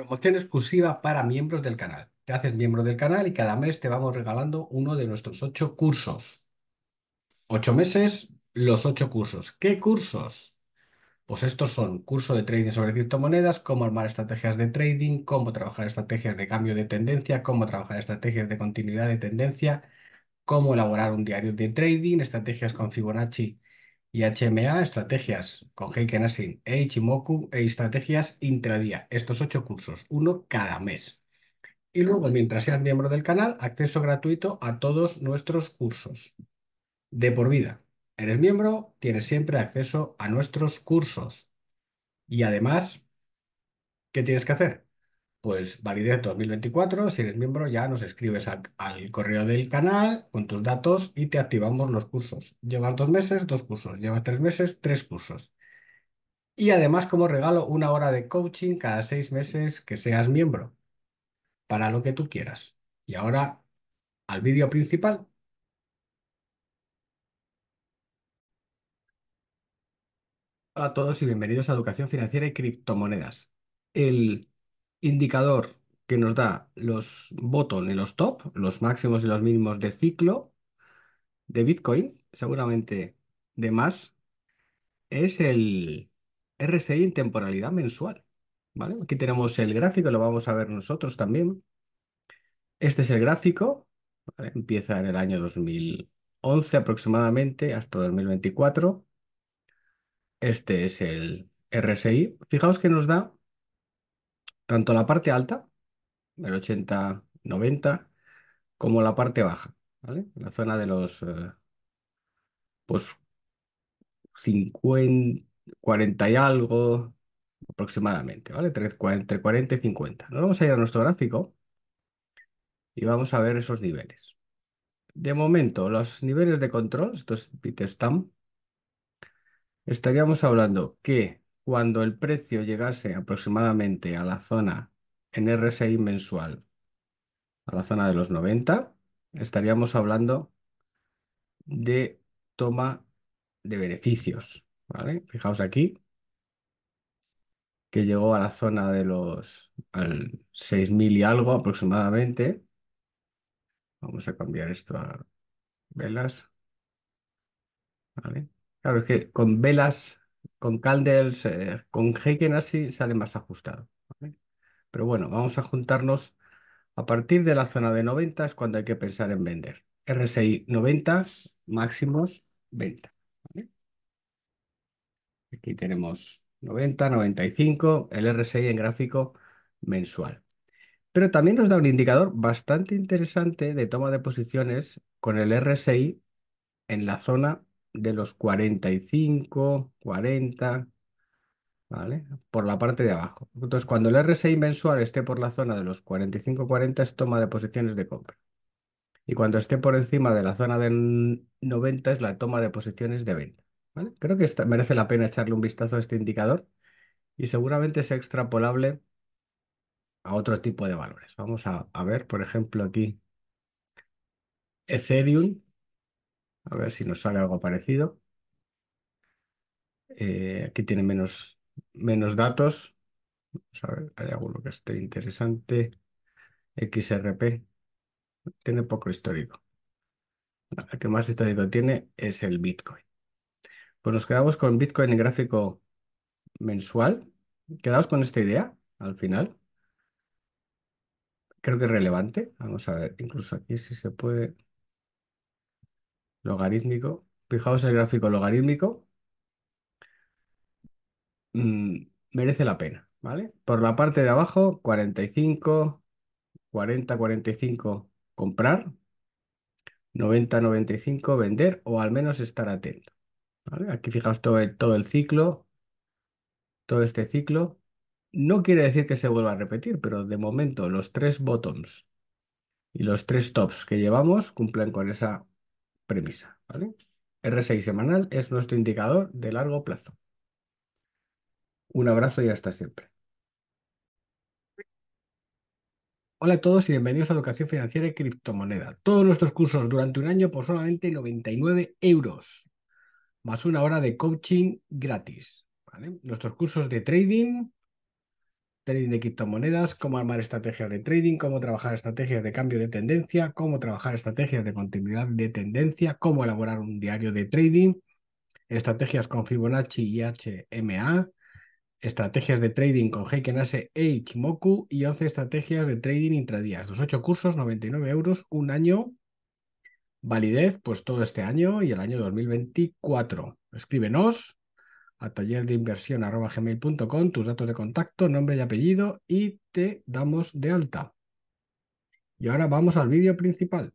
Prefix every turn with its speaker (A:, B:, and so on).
A: Promoción exclusiva para miembros del canal. Te haces miembro del canal y cada mes te vamos regalando uno de nuestros ocho cursos. Ocho meses, los ocho cursos. ¿Qué cursos? Pues estos son curso de trading sobre criptomonedas, cómo armar estrategias de trading, cómo trabajar estrategias de cambio de tendencia, cómo trabajar estrategias de continuidad de tendencia, cómo elaborar un diario de trading, estrategias con Fibonacci y HMA, estrategias con Heiken Asin e Ichimoku e estrategias intradía. Estos ocho cursos, uno cada mes. Y luego, mientras seas miembro del canal, acceso gratuito a todos nuestros cursos. De por vida. Eres miembro, tienes siempre acceso a nuestros cursos. Y además, ¿qué tienes que hacer? Pues validez 2024, si eres miembro ya nos escribes al, correo del canal con tus datos y te activamos los cursos. Llevas dos meses, dos cursos. Llevas tres meses, tres cursos. Y además como regalo una hora de coaching cada seis meses que seas miembro, para lo que tú quieras. Y ahora al vídeo principal. Hola a todos y bienvenidos a Educación Financiera y Criptomonedas. El indicador que nos da los bottom y los top, los máximos y los mínimos de ciclo de Bitcoin, seguramente de más, es el RSI en temporalidad mensual. ¿vale? Aquí tenemos el gráfico, lo vamos a ver nosotros también. Este es el gráfico, empieza en el año 2011 aproximadamente hasta 2024. Este es el RSI. Fijaos que nos da tanto la parte alta, el 80-90, como la parte baja, ¿vale? La zona de los eh, pues 50, 40 y algo aproximadamente, ¿vale? Entre, 40 y 50. Nos vamos a ir a nuestro gráfico y vamos a ver esos niveles. De momento, los niveles de control, esto es Bitstamp, estaríamos hablando que cuando el precio llegase aproximadamente a la zona en RSI mensual, a la zona de los 90, estaríamos hablando de toma de beneficios. ¿vale? Fijaos aquí que llegó a la zona de los al 6.000 y algo aproximadamente. Vamos a cambiar esto a velas. ¿Vale? Claro, es que con velas con candles, eh, con Heiken así sale más ajustado. Pero bueno, vamos a juntarnos a partir de la zona de 90 es cuando hay que pensar en vender. RSI 90, máximos venta. Aquí tenemos 90, 95, el RSI en gráfico mensual. Pero también nos da un indicador bastante interesante de toma de posiciones con el RSI en la zona de los 45, 40, ¿vale? Por la parte de abajo. Entonces, cuando el RSI mensual esté por la zona de los 45, 40 es toma de posiciones de compra. Y cuando esté por encima de la zona del 90 es la toma de posiciones de venta. ¿vale? Creo que merece la pena echarle un vistazo a este indicador y seguramente es extrapolable a otro tipo de valores. Vamos a, a ver, por ejemplo, aquí Ethereum a ver si nos sale algo parecido. Eh, aquí tiene menos, menos datos. Vamos a ver, hay alguno que esté interesante. XRP. Tiene poco histórico. El que más histórico tiene es el Bitcoin. Pues nos quedamos con Bitcoin en gráfico mensual. Quedamos con esta idea al final. Creo que es relevante. Vamos a ver, incluso aquí si se puede logarítmico. Fijaos el gráfico logarítmico. Mm, merece la pena, ¿vale? Por la parte de abajo, 45, 40, 45, comprar. 90, 95, vender o al menos estar atento. Aquí fijaos todo el, todo el ciclo, todo este ciclo. No quiere decir que se vuelva a repetir, pero de momento los tres bottoms y los tres tops que llevamos cumplen con esa premisa. ¿vale? R6 semanal es nuestro indicador de largo plazo. Un abrazo y hasta siempre. Hola a todos y bienvenidos a Educación Financiera y Criptomoneda. Todos nuestros cursos durante un año por solamente 99 euros, más una hora de coaching gratis. Nuestros cursos de trading, trading de criptomonedas, cómo armar estrategias de trading, cómo trabajar estrategias de cambio de tendencia, cómo trabajar estrategias de continuidad de tendencia, cómo elaborar un diario de trading, estrategias con Fibonacci y HMA, estrategias de trading con Heiken Asse e Ichimoku y 11 estrategias de trading intradías. Los 8 cursos, 99 euros, un año, validez, pues todo este año y el año 2024. Escríbenos a tallerdeinversión.gmail.com tus datos de contacto, nombre y apellido y te damos de alta. Y ahora vamos al vídeo principal.